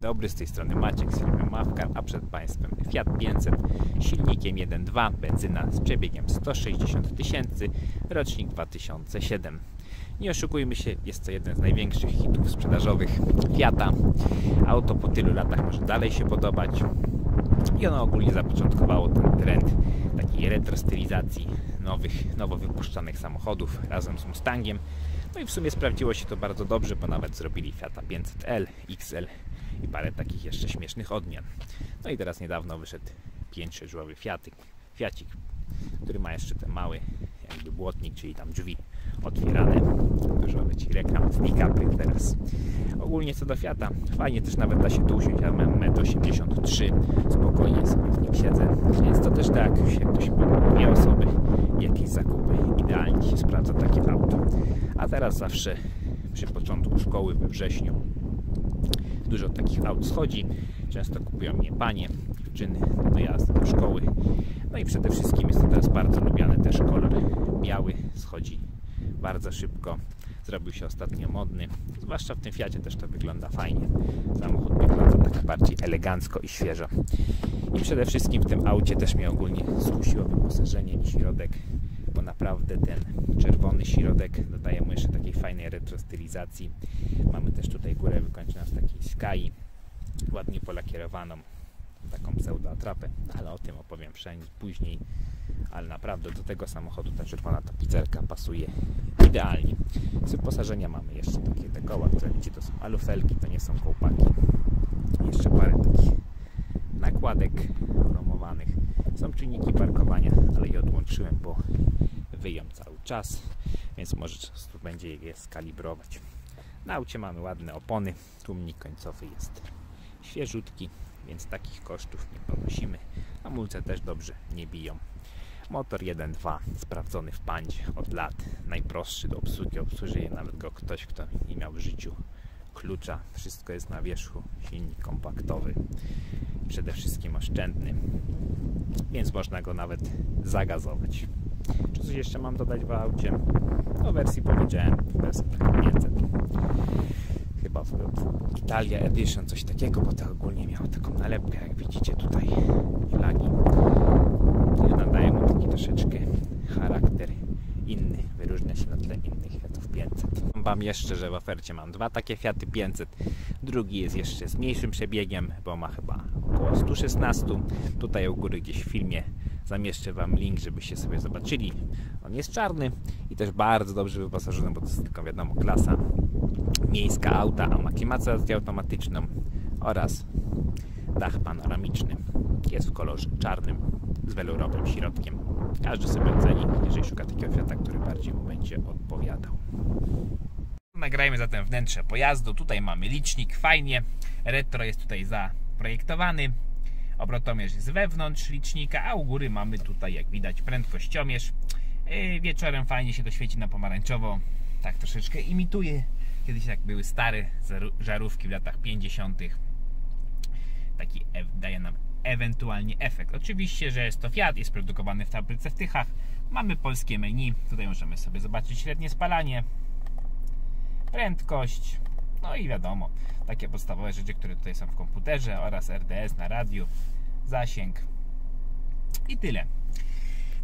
Dobry, z tej strony Maciek z firmy Mawkar, a przed Państwem Fiat 500 silnikiem 1.2, benzyna z przebiegiem 160 tysięcy, rocznik 2007. Nie oszukujmy się, jest to jeden z największych hitów sprzedażowych Fiata. Auto po tylu latach może dalej się podobać i ono ogólnie zapoczątkowało ten trend takiej retrostylizacji nowych, nowo wypuszczanych samochodów razem z Mustangiem. No i w sumie sprawdziło się to bardzo dobrze, bo nawet zrobili Fiata 500L, XL i parę takich jeszcze śmiesznych odmian. No i teraz niedawno wyszedł 5-żułowy Fiatyk, Fiacik, który ma jeszcze ten mały jakby błotnik, czyli tam drzwi otwierane. Dużo leci reklam z Nikapy teraz. Ogólnie co do Fiata, fajnie też nawet da się tu usiąść, ja mam 1,83 m, spokojnie sobie w nim siedzę, więc to też tak, jak ktoś ma dwie osoby, jakieś zakupy, idealnie się sprawdza takie auto. A teraz zawsze przy początku szkoły we wrześniu Dużo takich aut schodzi. Często kupują mnie panie, dziewczyny do do szkoły. No i przede wszystkim jest to teraz bardzo lubiany też kolor biały. Schodzi bardzo szybko. Zrobił się ostatnio modny. Zwłaszcza w tym Fiacie też to wygląda fajnie. Samochód wygląda tak bardziej elegancko i świeżo. I przede wszystkim w tym aucie też mnie ogólnie skusiło wyposażenie i środek bo naprawdę ten czerwony środek dodaje mu jeszcze takiej fajnej retrostylizacji. Mamy też tutaj górę wykończoną z takiej skai, ładnie polakierowaną, taką pseudo-atrapę, ale o tym opowiem później. Ale naprawdę do tego samochodu ta czerwona tapicerka pasuje idealnie. Z wyposażenia mamy jeszcze takie te koła, które widzicie to są alufelki, to nie są kołpaki. Jeszcze parę takich nakładek chromowanych. Są czujniki parkowania, ale je odłączyłem, bo wyją cały czas, więc może tu będzie je skalibrować. Na aucie mamy ładne opony, tłumnik końcowy jest świeżutki, więc takich kosztów nie ponosimy. Hamulce też dobrze nie biją. Motor 1.2 sprawdzony w pandzie od lat, najprostszy do obsługi, obsłuży je nawet go ktoś, kto nie miał w życiu klucza. Wszystko jest na wierzchu, silnik kompaktowy, przede wszystkim oszczędny, więc można go nawet zagazować. Czy coś jeszcze mam dodać w aucie? O wersji powiedziałem, wersji 500. Chyba w, w Italia Edition coś takiego, bo to ogólnie miało taką nalepkę, jak widzicie tutaj, flagi. I nadaje mu taki troszeczkę charakter inny, wyróżnia się na tle innych Fiatów 500. Wam jeszcze, że w ofercie mam dwa takie Fiaty 500. Drugi jest jeszcze z mniejszym przebiegiem, bo ma chyba około 116. Tutaj u góry gdzieś w filmie Zamieszczę Wam link, żebyście sobie zobaczyli. On jest czarny i też bardzo dobrze wyposażony, bo to jest tylko wiadomo klasa miejska auta, a ma klimatyzację automatyczną oraz dach panoramiczny. Jest w kolorze czarnym z welurowym środkiem. Każdy sobie oceni, jeżeli szuka takiego Fiata, który bardziej mu będzie odpowiadał. Nagrajmy zatem wnętrze pojazdu. Tutaj mamy licznik, fajnie. Retro jest tutaj zaprojektowany obrotomierz z wewnątrz licznika, a u góry mamy tutaj, jak widać, prędkościomierz. E, wieczorem fajnie się to świeci na pomarańczowo, tak troszeczkę imituje. Kiedyś jak były stare żarówki w latach 50. Taki daje nam ewentualnie efekt. Oczywiście, że jest to Fiat, jest produkowany w fabryce w Tychach. Mamy polskie menu, tutaj możemy sobie zobaczyć średnie spalanie, prędkość, no i wiadomo, takie podstawowe rzeczy, które tutaj są w komputerze oraz RDS na radiu, zasięg i tyle.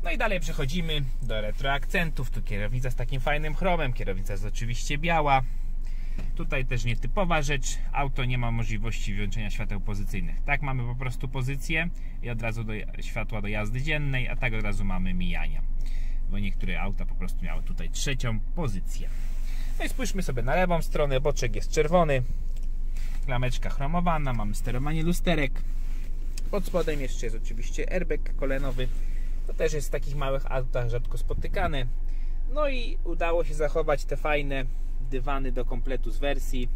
No i dalej przechodzimy do retroakcentów. Tu kierownica z takim fajnym chromem, kierownica jest oczywiście biała. Tutaj też nietypowa rzecz, auto nie ma możliwości wyłączenia świateł pozycyjnych. Tak mamy po prostu pozycję i od razu do światła do jazdy dziennej, a tak od razu mamy mijania. Bo niektóre auta po prostu miały tutaj trzecią pozycję. No i spójrzmy sobie na lewą stronę, boczek jest czerwony, klameczka chromowana, mamy sterowanie lusterek. Pod spodem jeszcze jest oczywiście airbag kolenowy. To też jest w takich małych autach rzadko spotykane. No i udało się zachować te fajne dywany do kompletu z wersji.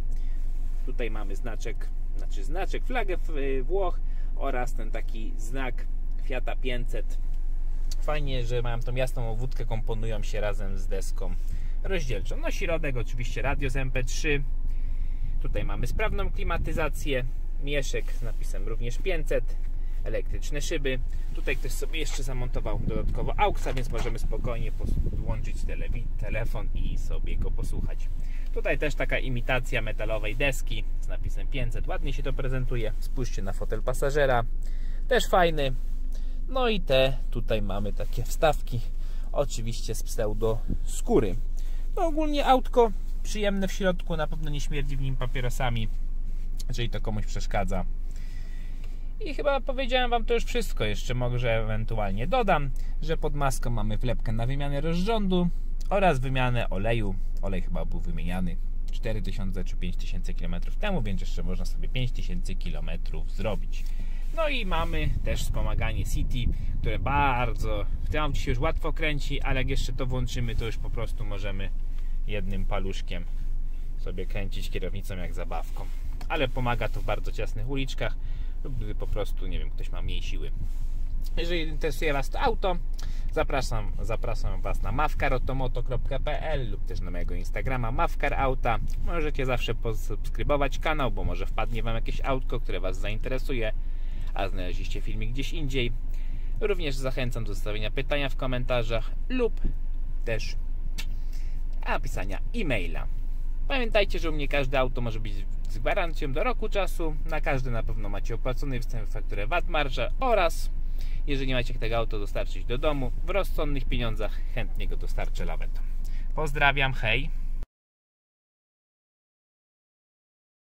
Tutaj mamy znaczek, znaczy znaczek, flagę Włoch oraz ten taki znak Fiata 500. Fajnie, że mają tą jasną owódkę, komponują się razem z deską rozdzielczą. No środek oczywiście radio z MP3. Tutaj mamy sprawną klimatyzację. Mieszek z napisem również 500. elektryczne szyby. Tutaj ktoś sobie jeszcze zamontował dodatkowo AUXa, więc możemy spokojnie podłączyć telefon i sobie go posłuchać. Tutaj też taka imitacja metalowej deski z napisem 500. Ładnie się to prezentuje. Spójrzcie na fotel pasażera. Też fajny. No i te tutaj mamy takie wstawki. Oczywiście z pseudo skóry. No ogólnie autko przyjemne w środku. Na pewno nie śmierdzi w nim papierosami. Jeżeli to komuś przeszkadza. I chyba powiedziałem Wam to już wszystko. Jeszcze może ewentualnie dodam, że pod maską mamy wlepkę na wymianę rozrządu oraz wymianę oleju. Olej chyba był wymieniany 4000 czy 5000 km temu, więc jeszcze można sobie 5000 km zrobić. No i mamy też wspomaganie City, które bardzo w tym aucie się już łatwo kręci, ale jak jeszcze to włączymy, to już po prostu możemy jednym paluszkiem sobie kręcić kierownicą jak zabawką. Ale pomaga to w bardzo ciasnych uliczkach lub gdy po prostu, nie wiem, ktoś ma mniej siły. Jeżeli interesuje Was to auto, zapraszam, zapraszam Was na mawkarotomoto.pl lub też na mojego Instagrama mawkarauta. Możecie zawsze posubskrybować kanał, bo może wpadnie Wam jakieś autko, które Was zainteresuje, a znaleźliście filmik gdzieś indziej. Również zachęcam do zostawienia pytania w komentarzach lub też napisania e-maila. Pamiętajcie, że u mnie każde auto może być z gwarancją do roku czasu. Na każdy na pewno macie opłacony wstęp fakturę VAT marżę oraz jeżeli macie tego auto dostarczyć do domu w rozsądnych pieniądzach, chętnie go dostarczę lawetą. Pozdrawiam, hej!